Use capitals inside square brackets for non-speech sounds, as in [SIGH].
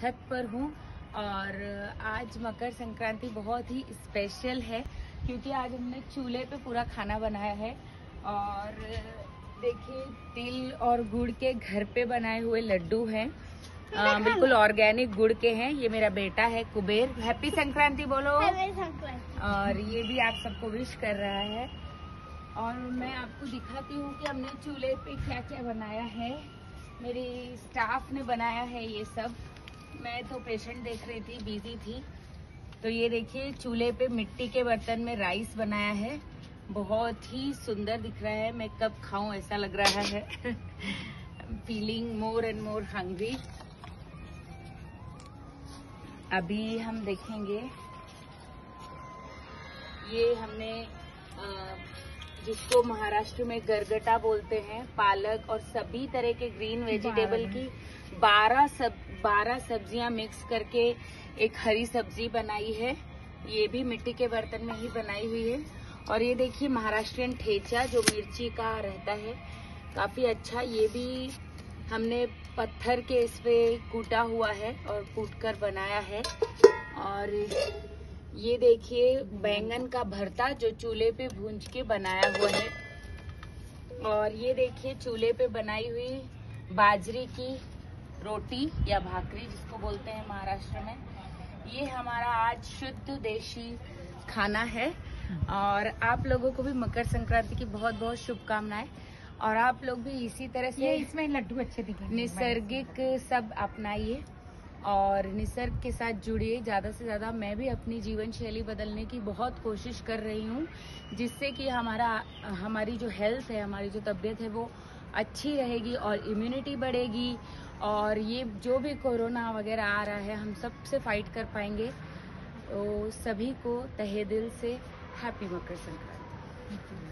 छत पर हूँ और आज मकर संक्रांति बहुत ही स्पेशल है क्योंकि आज हमने चूल्हे पे पूरा खाना बनाया है और देखिए तिल और गुड़ के घर पे बनाए हुए लड्डू हैं। [LAUGHS] बिल्कुल ऑर्गेनिक गुड़ के हैं। ये मेरा बेटा है कुबेर। हैप्पी संक्रांति बोलो। और ये भी आप सबको विश कर रहा है। और मैं आपको दिखाती हूँ कि हमने चूल्हे पे क्या क्या बनाया है। मेरी स्टाफ ने बनाया है ये सब। मैं तो पेशेंट देख रही थी बिज़ी थी। तो ये देखिए चूल्हे पे मिट्टी के बर्तन में राइस बनाया है। बहुत ही सुंदर दिख रहा है। मैं कब खाऊं ऐसा लग रहा है। Feeling more and more hungry अभी हम देखेंगे। ये हमने जिसको महाराष्ट्र में गरगटा बोलते हैं पालक और सभी तरह के ग्रीन वेजिटेबल की बारह सब, बारह सब्ज़ियाँ मिक्स करके एक हरी सब्ज़ी बनाई है। ये भी मिट्टी के बर्तन में ही बनाई हुई है। और ये देखिए महाराष्ट्रियन ठेचा जो मिर्ची का रहता है। काफ़ी अच्छा। ये भी हमने पत्थर के इस पे कूटा हुआ है और कूट कर बनाया है। और ये देखिए बैंगन का भरता जो चूल्हे पे भूंज के बनाया हुआ है। और ये देखिए चूल्हे पे बनाई हुई बाजरे की रोटी या भाकरी जिसको बोलते हैं महाराष्ट्र में। ये हमारा आज शुद्ध देशी खाना है और आप लोगों को भी मकर संक्रांति की बहुत बहुत शुभकामनाएँ। और आप लोग भी इसी तरह ये से इसमें लड्डू अच्छे दिखे निसर्गिक सब अपनाइए और निसर्ग के साथ जुड़िए। ज़्यादा से ज़्यादा मैं भी अपनी जीवन शैली बदलने की बहुत कोशिश कर रही हूँ जिससे कि हमारा हमारी जो हेल्थ है हमारी जो तबीयत है वो अच्छी रहेगी और इम्यूनिटी बढ़ेगी और ये जो भी कोरोना वगैरह आ रहा है, हम सबसे फाइट कर पाएँगे। तो सभी को तहे दिल से हैप्पी मकर संक्रांति।